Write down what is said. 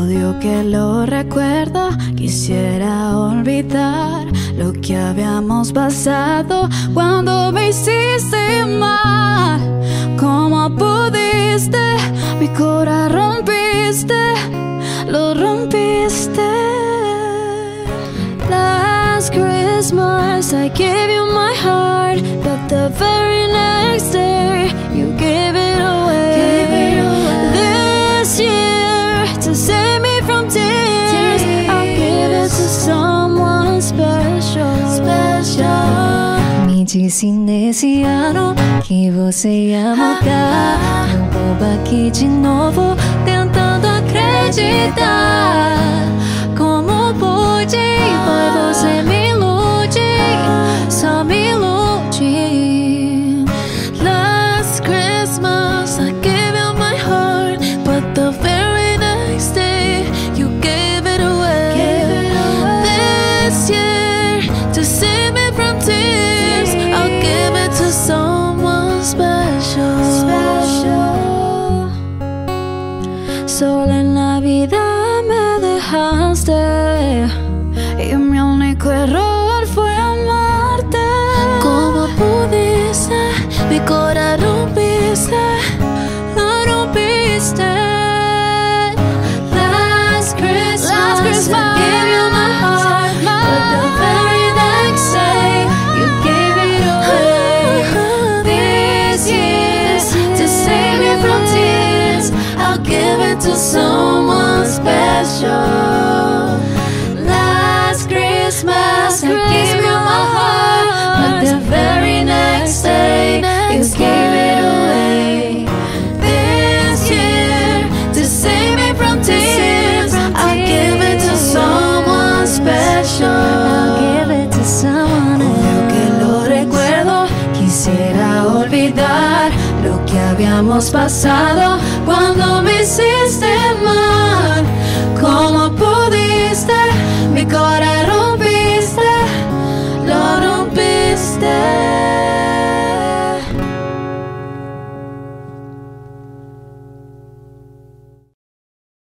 Odio que lo recuerdo, quisiera olvidar lo que habíamos pasado cuando me hiciste mal. ¿Cómo pudiste? Mi corazón rompiste, lo rompiste. Last Christmas I gave you my heart, but the very disse nesse ano que você ia mudar. Eu vou aqui de novo, tentando acreditar. All in I to someone special. que habíamos pasado cuando me hiciste mal.